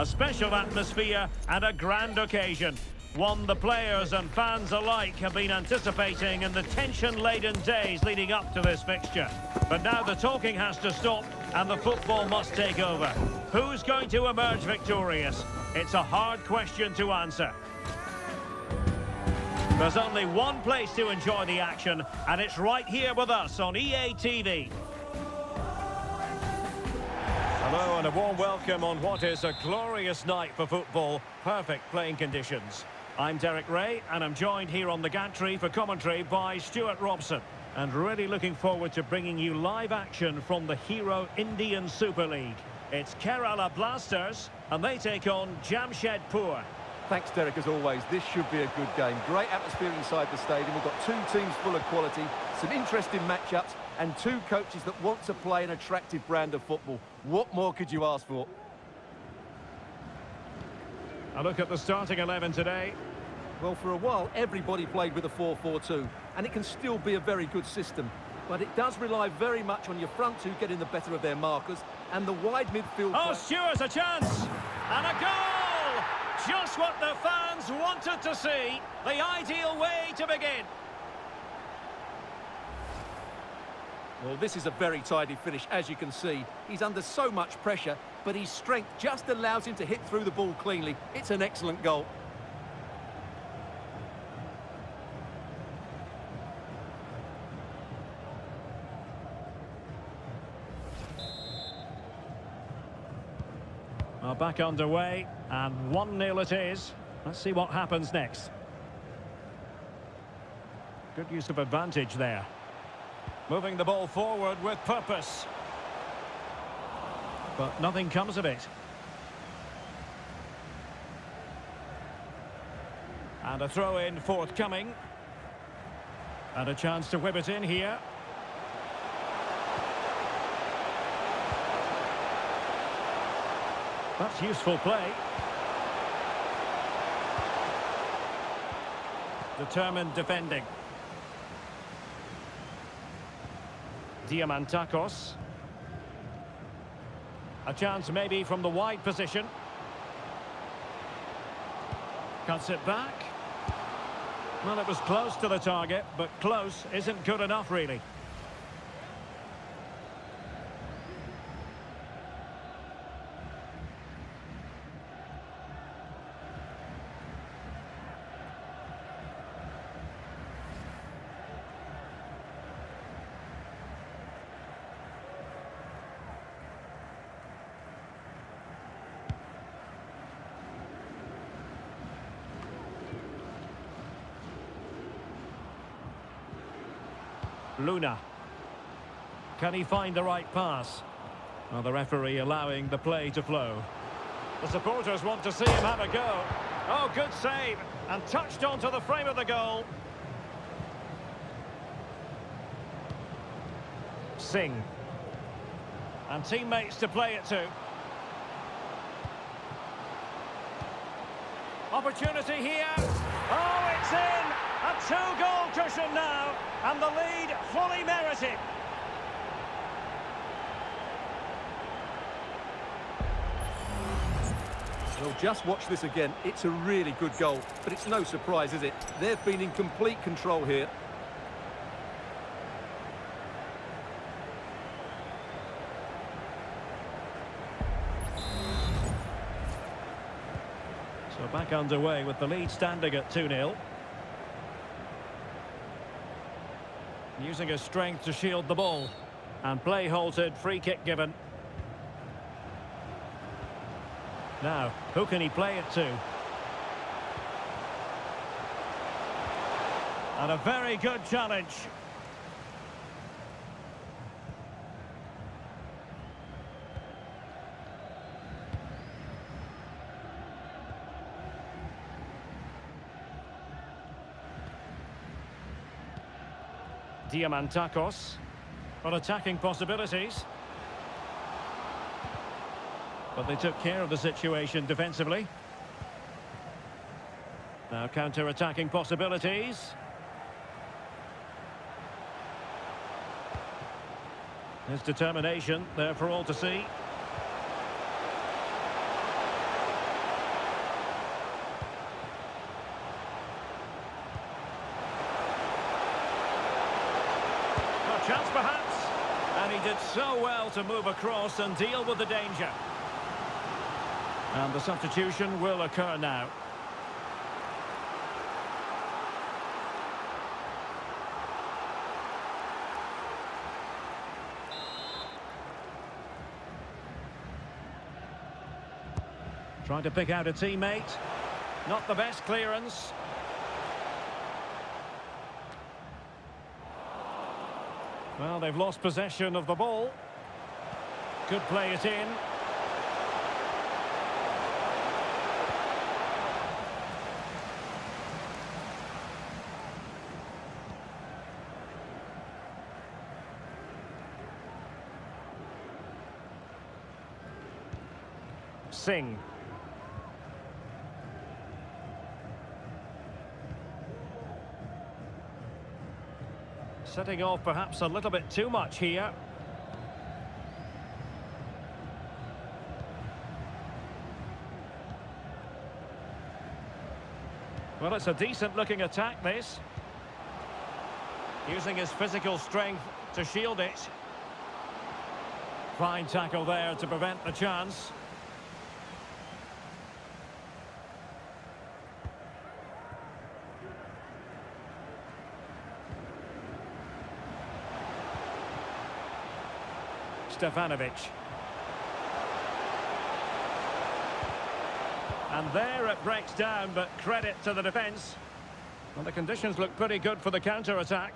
A special atmosphere and a grand occasion. One the players and fans alike have been anticipating in the tension-laden days leading up to this fixture. But now the talking has to stop and the football must take over. Who's going to emerge victorious? It's a hard question to answer. There's only one place to enjoy the action, and it's right here with us on EA TV. Hello and a warm welcome on what is a glorious night for football. Perfect playing conditions. I'm Derek Ray, and I'm joined here on the gantry for commentary by Stuart Robson. And really looking forward to bringing you live action from the Hero Indian Super League. It's Kerala Blasters, and they take on Jamshedpur. Thanks, Derek, as always. This should be a good game. Great atmosphere inside the stadium. We've got two teams full of quality, some interesting matchups, and two coaches that want to play an attractive brand of football. What more could you ask for? A look at the starting 11 today. Well, for a while, everybody played with a 4-4-2, and it can still be a very good system. But it does rely very much on your front two getting the better of their markers, and the wide midfield... Oh, Stewart's a chance! And a goal! Just what the fans wanted to see. The ideal way to begin. Well, this is a very tidy finish, as you can see. He's under so much pressure, but his strength just allows him to hit through the ball cleanly. It's an excellent goal. Well, back underway, and 1-0 it is. Let's see what happens next. Good use of advantage there. Moving the ball forward with purpose. But nothing comes of it. And a throw-in forthcoming. And a chance to whip it in here. That's useful play. Determined defending. Diamantakos. A chance maybe from the wide position. Cuts it back. Well, it was close to the target, but close isn't good enough, really. Luna. Can he find the right pass? Well, the referee allowing the play to flow. The supporters want to see him have a go. Oh, good save. And touched onto the frame of the goal. Singh. And teammates to play it to. Opportunity here. Oh, it's in. A two-goal cushion now, and the lead fully merited. Well, just watch this again. It's a really good goal, but it's no surprise, is it? They've been in complete control here. So back underway with the lead standing at 2-0. Using his strength to shield the ball. And play halted, free kick given. Now, who can he play it to? And a very good challenge. Diamantakos. Got attacking possibilities. But they took care of the situation defensively. Now counter-attacking possibilities. His determination there for all to see. did so to move across and deal with the danger. And the substitution will occur now. Trying to pick out a teammate. Not the best clearance. Well, they've lost possession of the ball. Could play it in. Singh. Setting off perhaps a little bit too much here. Well, it's a decent looking attack, this. Using his physical strength to shield it. Fine tackle there to prevent the chance. Stefanovic. And there it breaks down, but credit to the defence. Well, the conditions look pretty good for the counter-attack.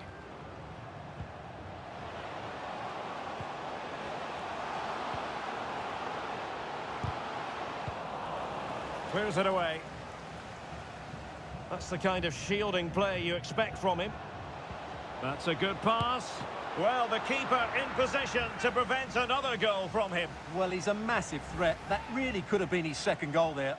Clears it away. That's the kind of shielding play you expect from him. That's a good pass. Well, the keeper in position to prevent another goal from him. Well, he's a massive threat. That really could have been his second goal there.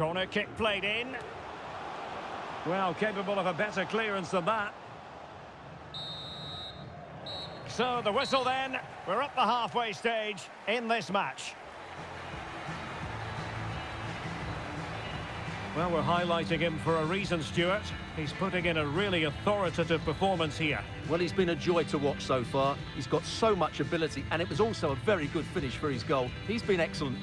Corner kick played in. Well, capable of a better clearance than that. So the whistle then. We're up the halfway stage in this match. Well, we're highlighting him for a reason, Stuart. He's putting in a really authoritative performance here. Well, he's been a joy to watch so far. He's got so much ability, and it was also a very good finish for his goal. He's been excellent.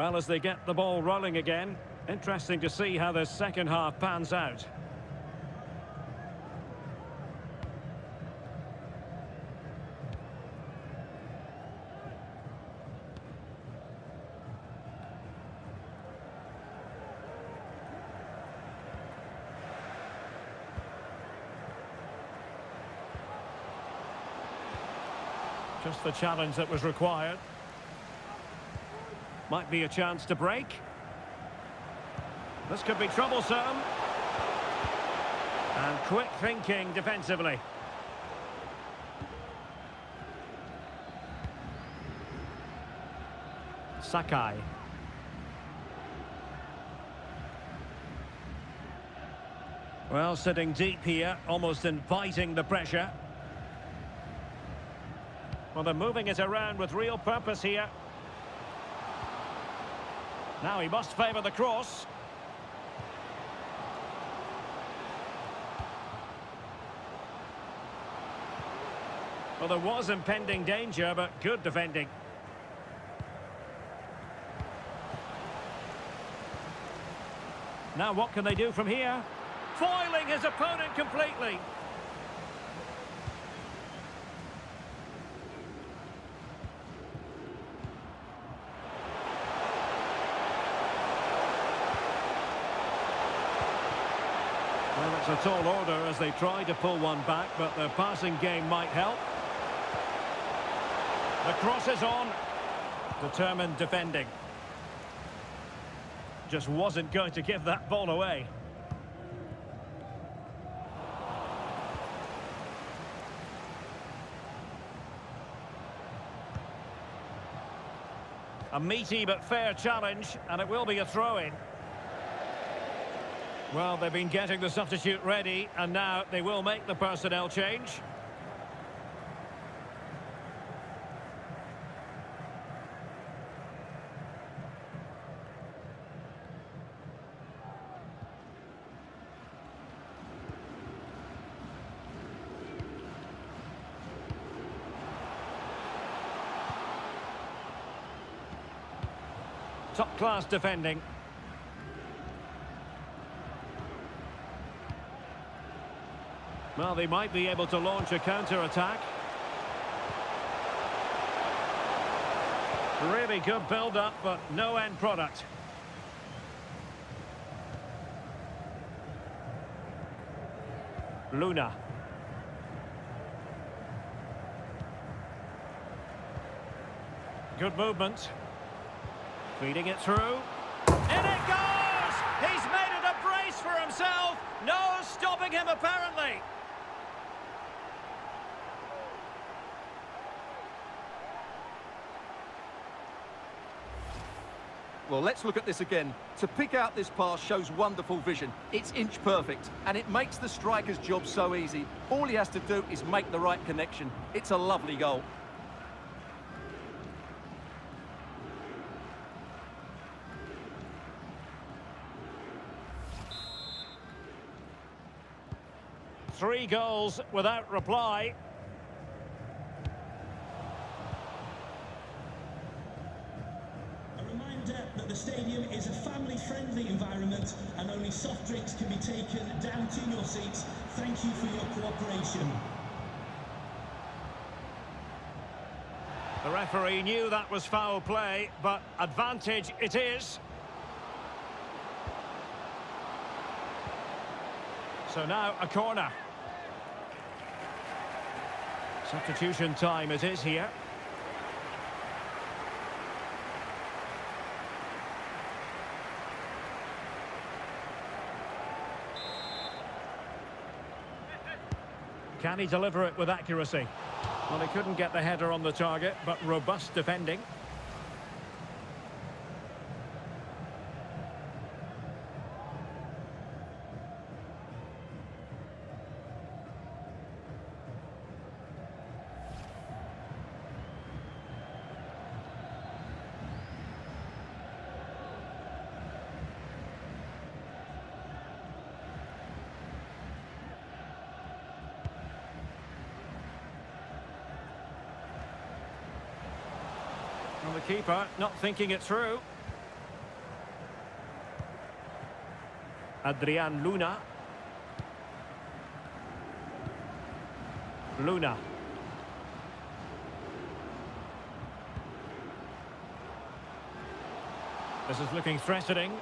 Well, as they get the ball rolling again, interesting to see how the second half pans out. Just the challenge that was required. Might be a chance to break. This could be troublesome. And quick thinking defensively. Sakai. Well, sitting deep here, almost inviting the pressure. Well, they're moving it around with real purpose here. Now he must favour the cross. Well, there was impending danger, but good defending. Now what can they do from here? Foiling his opponent completely. Well, it's a tall order as they try to pull one back, but their passing game might help. The cross is on. Determined defending. Just wasn't going to give that ball away. A meaty but fair challenge, and it will be a throw-in. Well, they've been getting the substitute ready, and now they will make the personnel change. Top-class defending. Well, they might be able to launch a counter-attack. Really good build-up, but no end product. Luna. Good movement. Feeding it through. In it goes! He's made it a brace for himself. No stopping him, apparently. Well, let's look at this again. To pick out this pass shows wonderful vision. It's inch perfect, and it makes the striker's job so easy. All he has to do is make the right connection. It's a lovely goal. Three goals without reply. that the stadium is a family-friendly environment and only soft drinks can be taken down to your seats. Thank you for your cooperation. The referee knew that was foul play, but advantage it is. So now a corner. Substitution time it is here. Can he deliver it with accuracy? Well, he couldn't get the header on the target, but robust defending. Well, the keeper not thinking it through. Adrian Luna. Luna. This is looking threatening.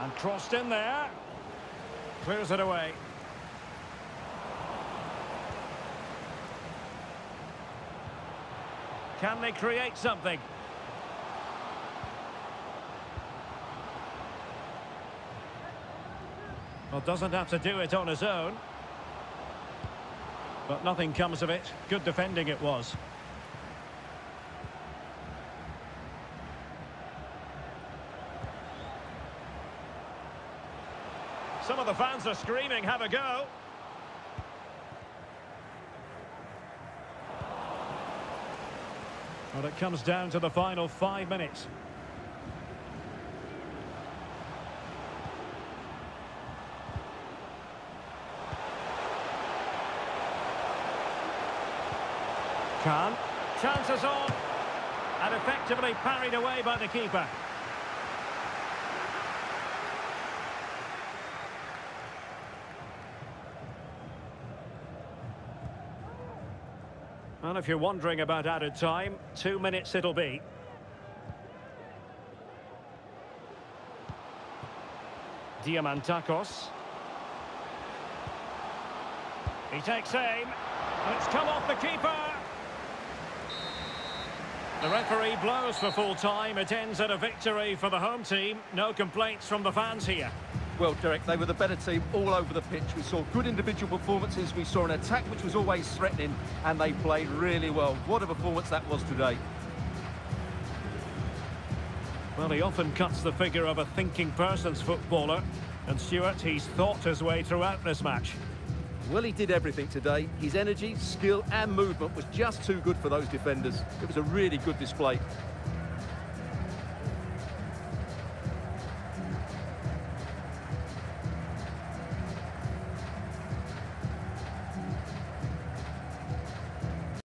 And crossed in there. Clears it away. Can they create something? Well, doesn't have to do it on his own. But nothing comes of it. Good defending it was. Some of the fans are screaming, have a go. Well, it comes down to the final five minutes. Khan. Chances on. And effectively parried away by the keeper. Well, if you're wondering about added time, two minutes it'll be. Diamantakos. He takes aim. And it's come off the keeper. The referee blows for full time. It ends at a victory for the home team. No complaints from the fans here. Well, Derek, they were the better team all over the pitch. We saw good individual performances. We saw an attack which was always threatening, and they played really well. What a performance that was today. Well, he often cuts the figure of a thinking person's footballer. And Stuart, he's thought his way throughout this match. Well, he did everything today. His energy, skill and movement was just too good for those defenders. It was a really good display.